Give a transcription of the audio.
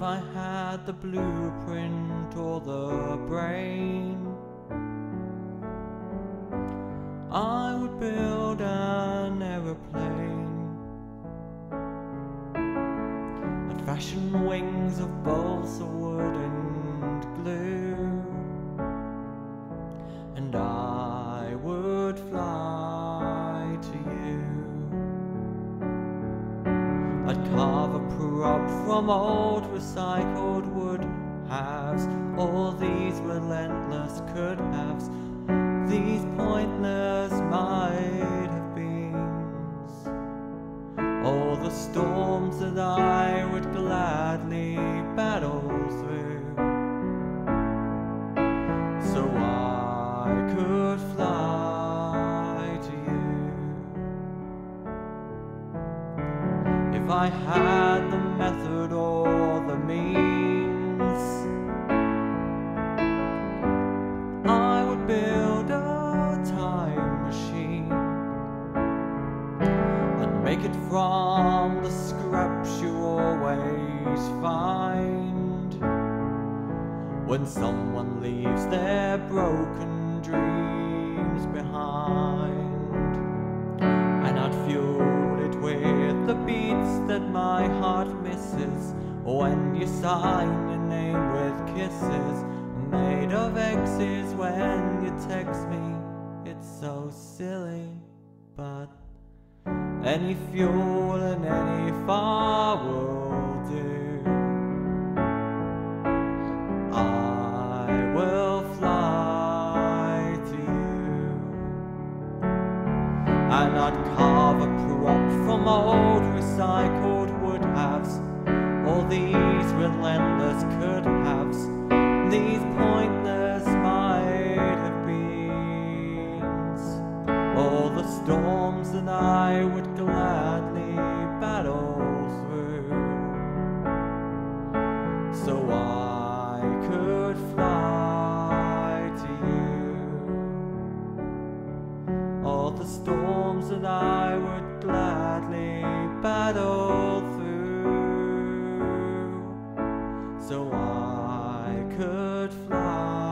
if I had the blueprint or the brain, I would build an aeroplane. And fashion wings of balsa wood and glue, and I prop from old recycled wood halves. All these relentless could haves, these pointless might have beens. All the storms that I would gladly battle through, so I could fly I had the method or the means, I would build a time machine and make it from the scraps you always find. When someone leaves their broken that my heart misses when you sign your name with kisses made of X's when you text me. It's so silly, but any fuel and any fire And I'd carve a prop from old recycled wood halves. All these relentless could haves, these pointless might have beens. All the storms that I would gladly battle through so I could fly The storms that I would gladly battle through, so I could fly.